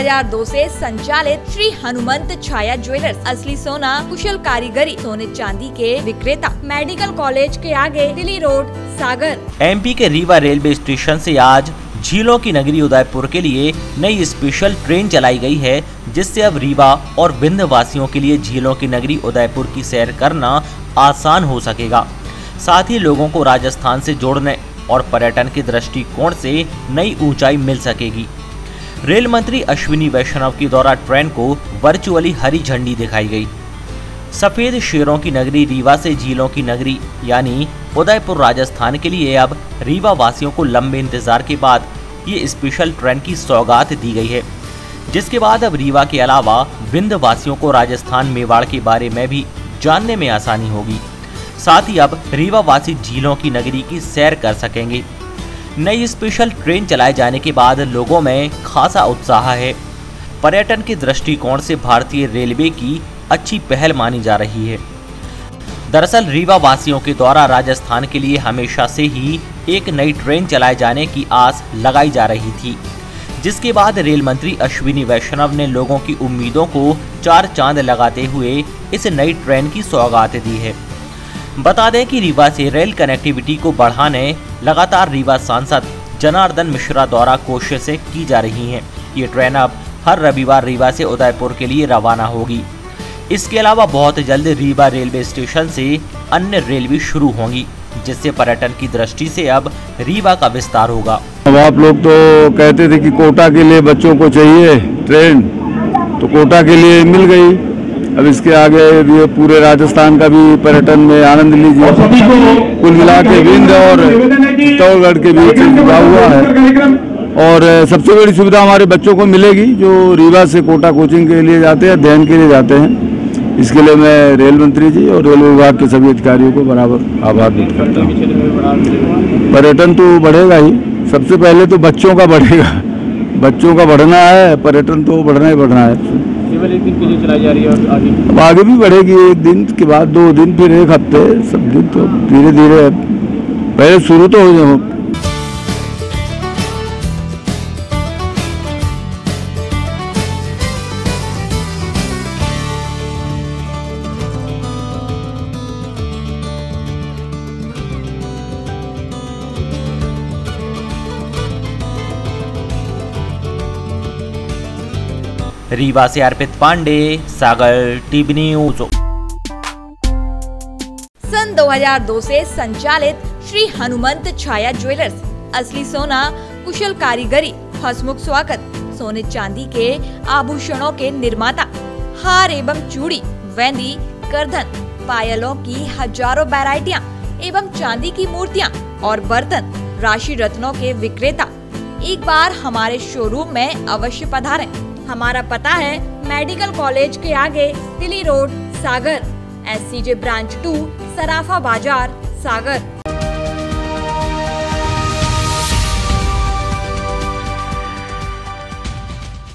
2002 से संचालित श्री हनुमंत छाया ज्वेलर्स। असली सोना, कुशल कारीगरी, सोने चांदी के विक्रेता। मेडिकल कॉलेज के आगे दिल्ली रोड, सागर। एमपी के रीवा रेलवे स्टेशन से आज झीलों की नगरी उदयपुर के लिए नई स्पेशल ट्रेन चलाई गई है, जिससे अब रीवा और विंध्य वासियों के लिए झीलों की नगरी उदयपुर की सैर करना आसान हो सकेगा। साथ ही लोगों को राजस्थान से जोड़ने और पर्यटन के दृष्टिकोण से नई ऊंचाई मिल सकेगी। रेल मंत्री अश्विनी वैष्णव के द्वारा ट्रेन को वर्चुअली हरी झंडी दिखाई गई। सफ़ेद शेरों की नगरी रीवा से झीलों की नगरी, यानी उदयपुर राजस्थान के लिए अब रीवा वासियों को लंबे इंतज़ार के बाद ये स्पेशल ट्रेन की सौगात दी गई है। जिसके बाद अब रीवा के अलावा विंध्य वासियों को राजस्थान मेवाड़ के बारे में भी जानने में आसानी होगी। साथ ही अब रीवा वासी झीलों की नगरी की सैर कर सकेंगे। नई स्पेशल ट्रेन चलाए जाने के बाद लोगों में खासा उत्साह है। पर्यटन के दृष्टिकोण से भारतीय रेलवे की अच्छी पहल मानी जा रही है। दरअसल रीवा वासियों के द्वारा राजस्थान के लिए हमेशा से ही एक नई ट्रेन चलाए जाने की आस लगाई जा रही थी, जिसके बाद रेल मंत्री अश्विनी वैष्णव ने लोगों की उम्मीदों को चार चाँद लगाते हुए इस नई ट्रेन की सौगात दी है। बता दें कि रीवा से रेल कनेक्टिविटी को बढ़ाने लगातार रीवा सांसद जनार्दन मिश्रा द्वारा कोशिशें की जा रही हैं। ये ट्रेन अब हर रविवार रीवा से उदयपुर के लिए रवाना होगी। इसके अलावा बहुत जल्द रीवा रेलवे स्टेशन से अन्य रेल भी शुरू होंगी, जिससे पर्यटन की दृष्टि से अब रीवा का विस्तार होगा। अब आप लोग तो कहते थे कि कोटा के लिए बच्चों को चाहिए ट्रेन तो कोटा के लिए मिल गई। अब इसके आगे ये पूरे राजस्थान का भी पर्यटन में आनंद लीजिए। कुल मिला के विंध्य और चित्तौड़गढ़ के बीच जुड़ा हुआ है और सबसे बड़ी सुविधा हमारे बच्चों को मिलेगी जो रीवा से कोटा कोचिंग के लिए जाते हैं अध्ययन के लिए जाते हैं। इसके लिए मैं रेल मंत्री जी और रेलवे विभाग के सभी अधिकारियों को बराबर आभार व्यक्त करता हूँ। पर्यटन तो बढ़ेगा ही। सबसे पहले तो बच्चों का बढ़ेगा। बच्चों का बढ़ना है पर्यटन तो बढ़ना ही बढ़ना है। आगे अब आगे भी बढ़ेगी, एक दिन के बाद, दो दिन, फिर एक हफ़्ते, सब दिन तो धीरे धीरे पहले शुरू तो हो रीवा से अर्पित पांडे, सागर टीवी न्यूज़। सन 2002 से संचालित श्री हनुमंत छाया ज्वेलर्स, असली सोना, कुशल कारीगरी, हसमुख स्वागत, सोने चांदी के आभूषणों के निर्माता, हार एवं चूड़ी, वेंदी करधन पायलों की हज़ारों वैरायटियाँ एवं चांदी की मूर्तियाँ और बर्तन, राशि रत्नों के विक्रेता। एक बार हमारे शोरूम में अवश्य पधारें। हमारा पता है मेडिकल कॉलेज के आगे Delhi road, Sagar S branch two, Sarafa Bazaar, Sagar.